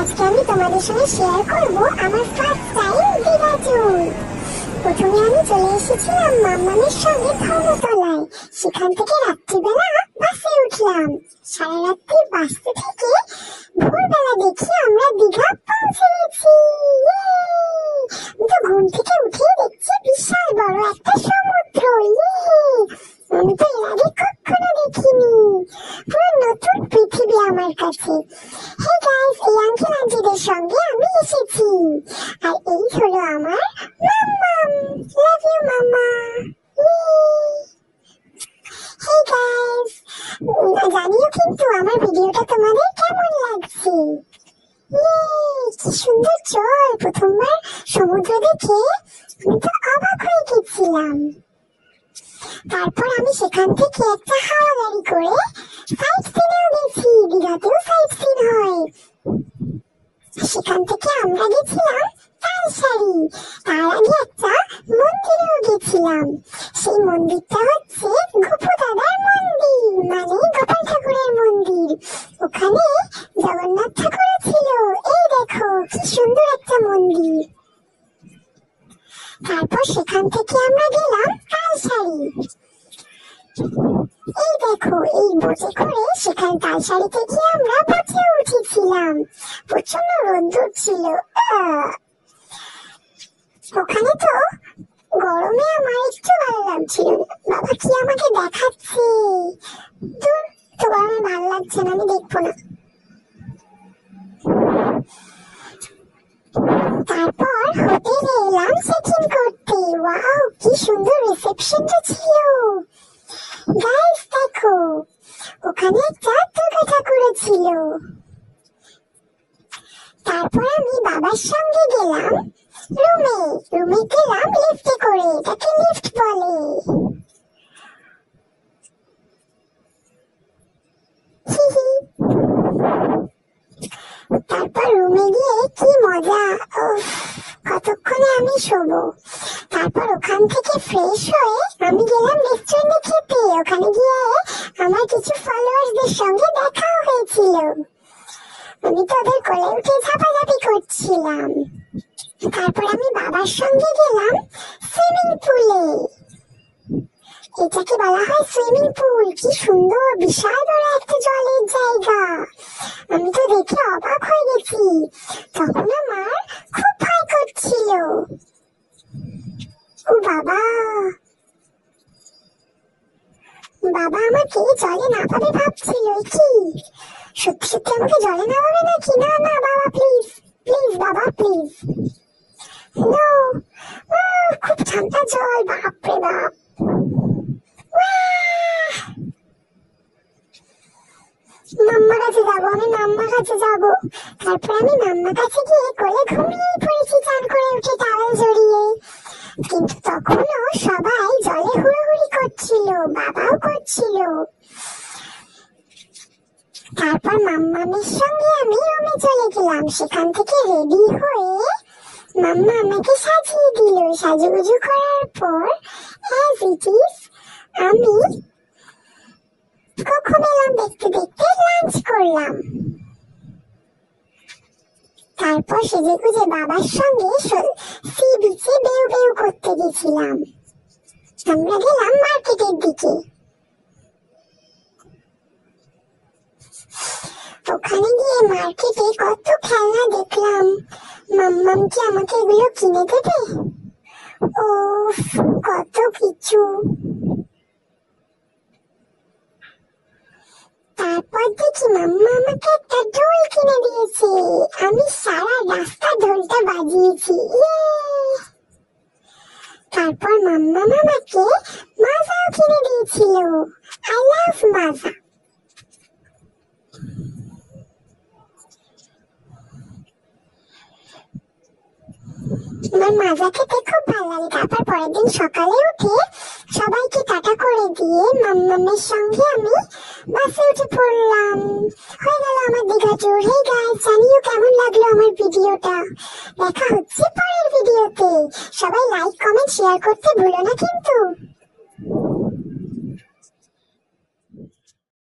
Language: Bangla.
আজকে আমি তোমাদের সঙ্গে শেয়ার করব আমার ফার্স্ট প্রথমে আমি চলে এসেছিলাম মাম্মামের সঙ্গে ধর্মতলায়। সেখান থেকে রাত্রিবেলা বাসে উঠলাম। সারা রাত্রি বাসে থেকে ভোরবেলা দেখি আমরা দীঘা পৌঁছে গেছি Yay! আমি তো ঘুম থেকে উঠে দেখছি বিশাল বড় একটা সমুদ্র Yay! আমি তো এর আগে কখনো দেখিনি পুরো নতুন পৃথিবী আমার কাছে হে গাইস এই আঙ্কেল আন্টিদের সঙ্গে আমি এসেছি আর এই হলো আমার মাম্মাম love you mamma hey guys জানিও কিন্তু আমার ভিডিওটা তোমাদের কেমন লাগছে Yay! কি সুন্দর জল প্রথমবার সমুদ্র দেখে আমি তো অবাক হয়ে গেছিলাম তারপর আমি সেখান থেকে একটা হাওয়া গাড়ি করে সাইট সিনেও গেছি দীঘাতেও সাইট সিন হয় সেখান থেকে আমরা গেছিলাম তালসারি তার আগে একটা মন্দিরেও গেছিলাম সেই মন্দিরটা হচ্ছে গোপু দাদার মন্দির মানে গোপাল ঠাকুরের মন্দির ওখানে জগন্নাথ ঠাকুরও ছিল এই দেখো কি সুন্দর একটা মন্দির তারপর সেখান থেকে আমরা গেলাম তালসারি এই দেখো, এই বোটে করে সেখানে আমরা বোটে উঠেছিলাম। প্রচণ্ড রোদ্দুর ছিল। ওখানে তো গরমে আমার একটু ভালো লাগছিল। বাবা কি আমাকে দেখাচ্ছে? দূর ভালো লাগছে না, আমি দেখব না। তারপর হোটেলে এলাম চেক ইন করতে ওয়াও কি ছিল। গাইস দেখো, ওখানে একটা দুর্গা ঠাকুরও ছিল। তারপর আমি বাবার সঙ্গে গেলাম রুমে। রুমে গেলাম লিফটে করে, এটাকে লিফট বলে। তারপর রুমে গিয়ে কি মজা কতক্ষণে আমি শোবো তারপর ওখান থেকে ফ্রেশ হয়ে আমি গেলাম রেস্টুরেন্টে খেতে। ওখানে গিয়ে আমার কিছু ফলোয়ার্সদের সঙ্গে দেখাও হয়েছিল। আমি তো ওদের কোলে উঠে ঝাপাঝাপি করছিলাম। তারপর আমি বাবার সঙ্গে গেলাম সুইমিং পুলে এটাকে বলা হয় সুইমিং পুল কি সুন্দর, বিশাল বড় একটা জলের জায়গা। আমি তো দেখে অবাক হয়ে গেছি তখন আমার খুব ভয় করছিল ও বাবা বাবা আমাকে জলে নামাবে ভাবছিল কি? সত্যি সত্যি আমাকে জলে নামাবে নাকি? না না, বাবা প্লিজ প্লিজ বাবা প্লিজ নো খুব ঠান্ডা জল, বাপরে বাপ! মাম্মা কাছে যাব, আমি মাম্মা কাছে যাব। তারপর আমি মাম্মা কাছে গিয়ে কোলে ঘুমিয়ে পড়েছি, চান করে উঠে টাওয়েল জড়িয়ে। কিন্তু তখনও সবাই জলে হুড়োহুড়ি করছিল বাবাও করছিল তারপর মাম্মামের সঙ্গে আমি রুমে চলে গেলাম। সেখান থেকে রেডি হয়ে মাম্মা আমাকে সাজিয়ে দিল। সাজুগুজু করার পর অ্যাজ ইট ইজ আমি কখন এলাম দেখতে দেখতে লাঞ্চ করলাম। তারপর সেজে গুজে বাবার সঙ্গে সি বিচে বেউ বেউ করতে গেছিলাম। আমরা গেলাম মার্কেটের দিকে। ওখানে গিয়ে মার্কেটে কত খেলনা দেখলাম। মাম্মাম কি আমাকে এগুলো কিনে দেবে? ও কত কিছু। তারপর দেখি মাম্মা আমাকে একটা ঢোল কিনে দিয়েছে। আমি সারা রাস্তা ঢোলটা বাজিয়েছি। তারপর মাম্মা আমাকে মাজাও কিনে দিয়েছিল। আই লাভ মাজা। আমার মাজা খেতে খুব ভালো লাগে। তারপর পরের দিন সকালে উঠে সবাইকে টাটা করে দিয়ে মাম্মামের সঙ্গে আমি বাসে উঠে পড়লাম। হয়ে গেল আমার দীঘা ট্যুর হে গাইস জানিও কেমন লাগল আমার ভিডিওটা? দেখা হচ্ছে পরের ভিডিওতে। সবাই লাইক কমেন্ট শেয়ার করতে ভুলো না কিন্তু।